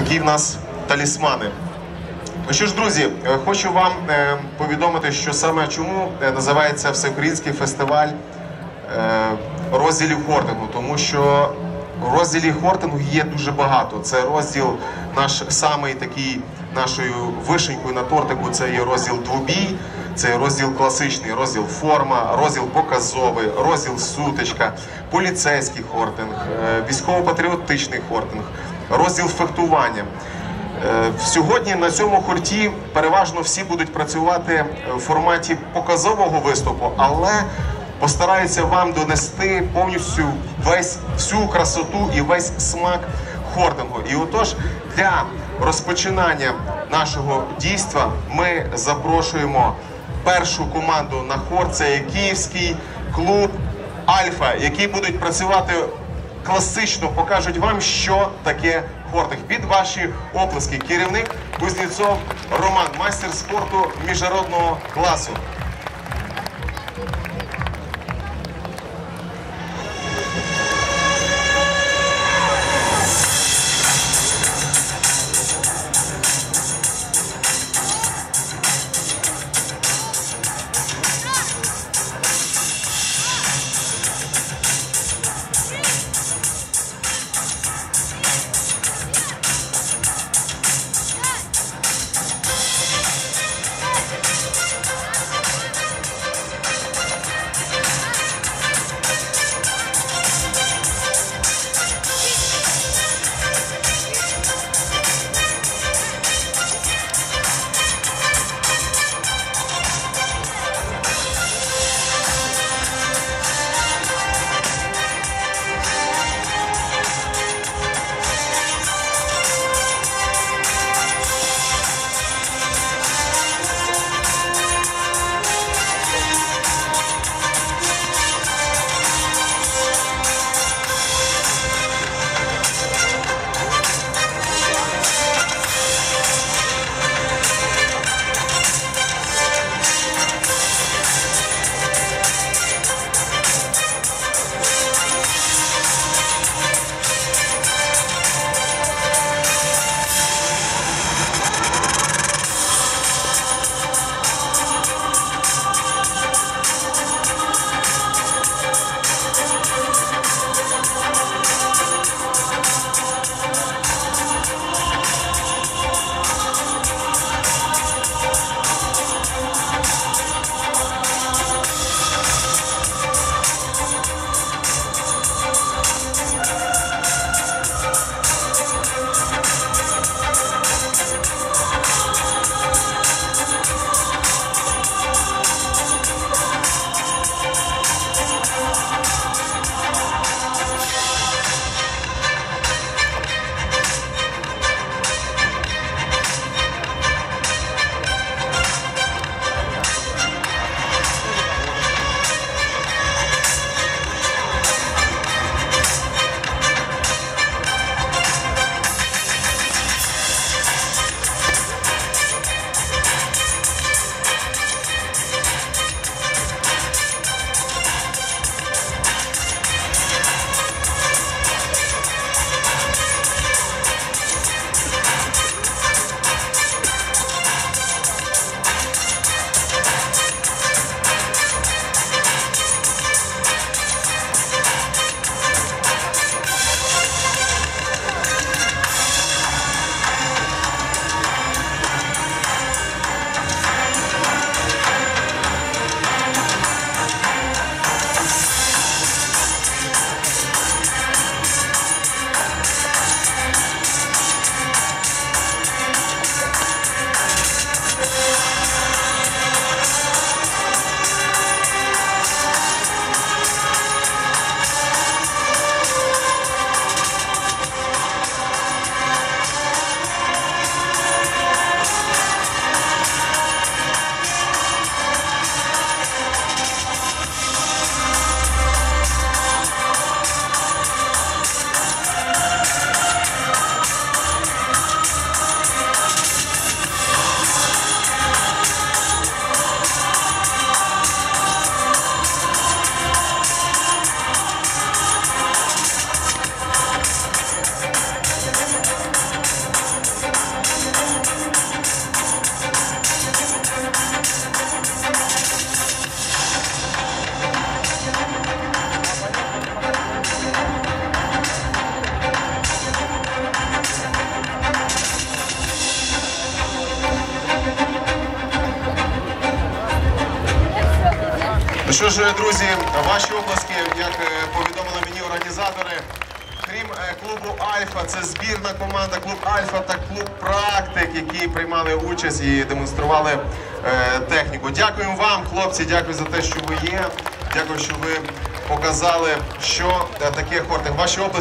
такі в нас талісмани. Ну що ж, друзі, е, хочу вам е, повідомити, що саме чому е, називається Всеукраїнський фестиваль розділів хортингу, тому що розділів хортингу є дуже багато. Це розділ наш самий такий нашою вишенькою на тортику. Це є розділ двобій, це розділ класичний, розділ форма, розділ показовий, розділ сутичка, поліцейський хортинг, військово-патріотичний хортинг, розділ фехтування. Е, Сьогодні на цьому хорті переважно всі будуть працювати в форматі показового виступу, але постараються вам донести повністю весь всю красоту і весь смак хортингу. І отож, для розпочинання нашого дійства ми запрошуємо першу команду на хор. Це київський клуб Альфа, які будуть працювати класично покажуть вам, що таке хортих. Під ваші оплески керівник Кузнєцов Роман, майстер спорту міжнародного класу. Ну що ж, друзі, ваші обласки, як е, повідомили мені організатори, крім е, клубу Альфа, це збірна команда клуб Альфа та клуб Практик, які приймали участь і демонстрували е, техніку. Дякуємо вам, хлопці, дякую за те, що ви є. Дякую, що ви показали, що таке хортинг. Ваші області.